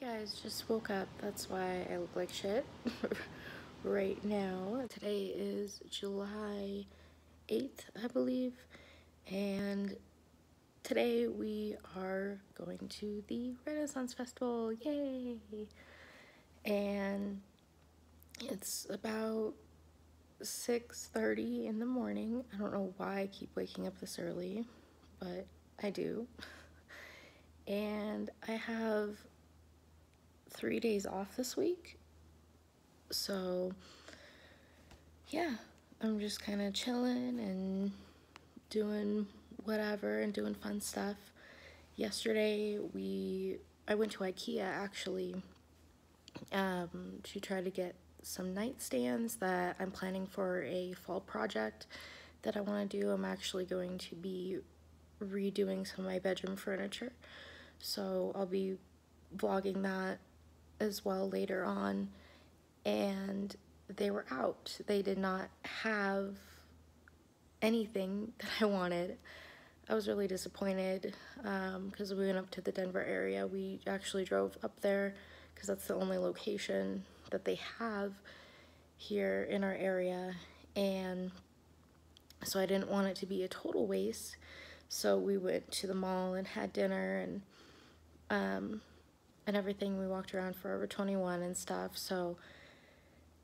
guys, just woke up. That's why I look like shit right now. Today is July 8th, I believe, and today we are going to the Renaissance Festival. Yay! And it's about 6.30 in the morning. I don't know why I keep waking up this early, but I do. And I have three days off this week. So, yeah, I'm just kind of chilling and doing whatever and doing fun stuff. Yesterday, we I went to IKEA actually um, to try to get some nightstands that I'm planning for a fall project that I want to do. I'm actually going to be redoing some of my bedroom furniture. So I'll be vlogging that as well later on and they were out. They did not have anything that I wanted. I was really disappointed because um, we went up to the Denver area. We actually drove up there because that's the only location that they have here in our area and so I didn't want it to be a total waste. So we went to the mall and had dinner and um, and everything. We walked around Forever 21 and stuff, so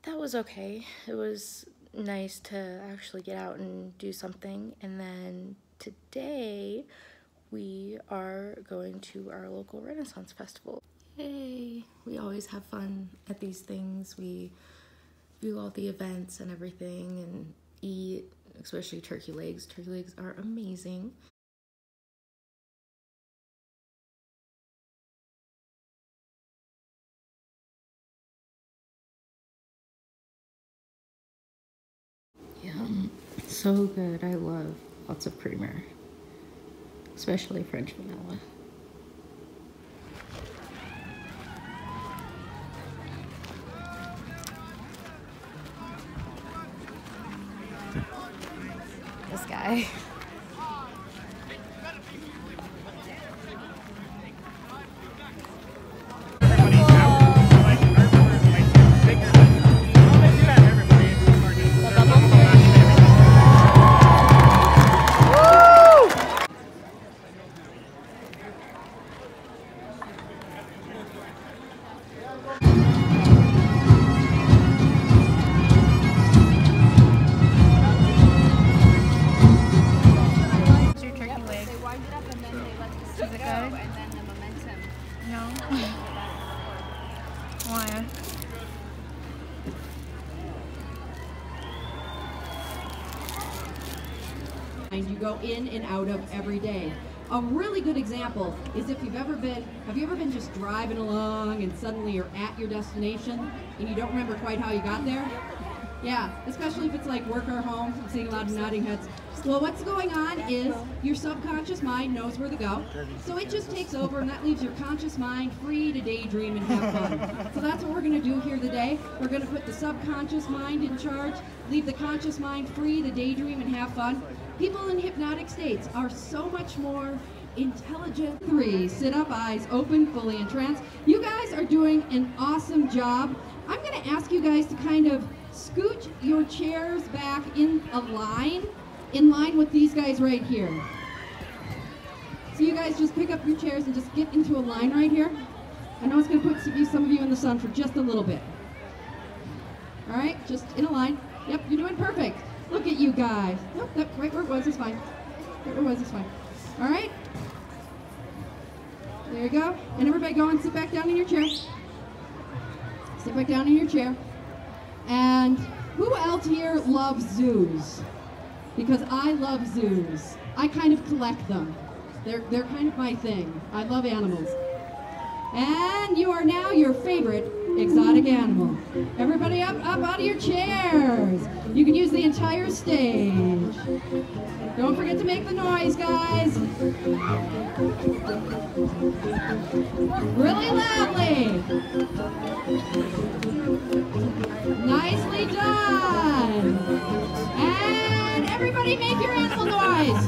that was okay. It was nice to actually get out and do something. And then today we are going to our local Renaissance Festival. Yay! We always have fun at these things. We do all the events and everything and eat, especially turkey legs. Turkey legs are amazing. So good. I love lots of creamer, especially French vanilla. You go in and out of every day. A really good example is if you've ever been, have you ever been just driving along and suddenly you're at your destination and you don't remember quite how you got there? Yeah, especially if it's like work or home. I'm seeing a lot of nodding heads. Well, what's going on is your subconscious mind knows where to go. So it just takes over and that leaves your conscious mind free to daydream and have fun. so that's what we're going to do here today. We're going to put the subconscious mind in charge, leave the conscious mind free to daydream and have fun. People in hypnotic states are so much more intelligent. Three, sit up, eyes open, fully in trance. You guys are doing an awesome job. I'm going to ask you guys to kind of scooch your chairs back in a line, in line with these guys right here. So you guys just pick up your chairs and just get into a line right here. I know it's going to put some of you in the sun for just a little bit. All right, just in a line. Yep, you're doing perfect. Look at you guys. Nope, nope, right where it was is fine. Right where it was is fine. All right? There you go. And everybody go and sit back down in your chair. Sit back down in your chair. And who else here loves zoos? Because I love zoos. I kind of collect them. They're, they're kind of my thing. I love animals. And you are now your favorite exotic animal. Everybody up, up out of your chairs. You can use the entire stage. Don't forget to make the noise, guys. Really loudly. Nicely done. And everybody make your animal noise.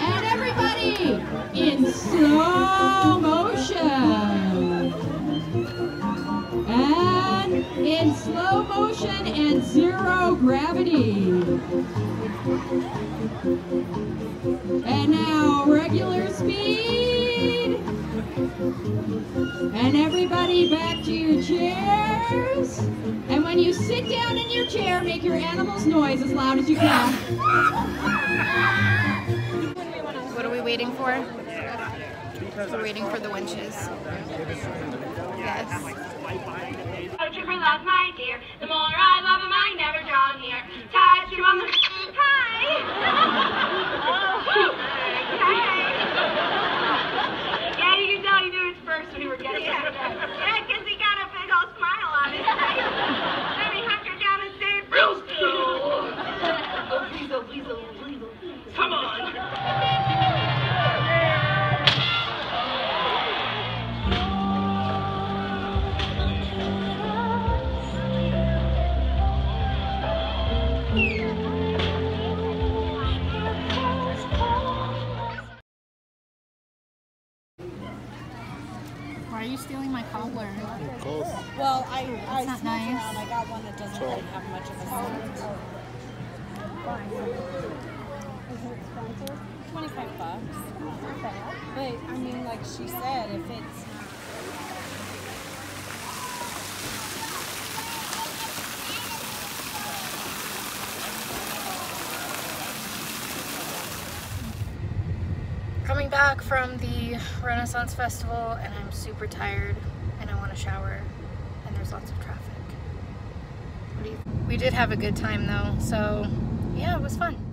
And everybody in slow motion. gravity. And now regular speed. And everybody back to your chairs. And when you sit down in your chair, make your animal's noise as loud as you can. What are we waiting for? We're waiting for the winches. Yes. Oh, trooper love my dear. The more I love him, I never draw near. Touch him on the. Hi. stealing my cobbler? Well, I, I not smoked nice. around. I got one that doesn't really have much of a scent. Twenty-five bucks. But I mean, like she said, if it's Coming back from the Renaissance Festival and I'm super tired shower and there's lots of traffic. We did have a good time though, so yeah, it was fun.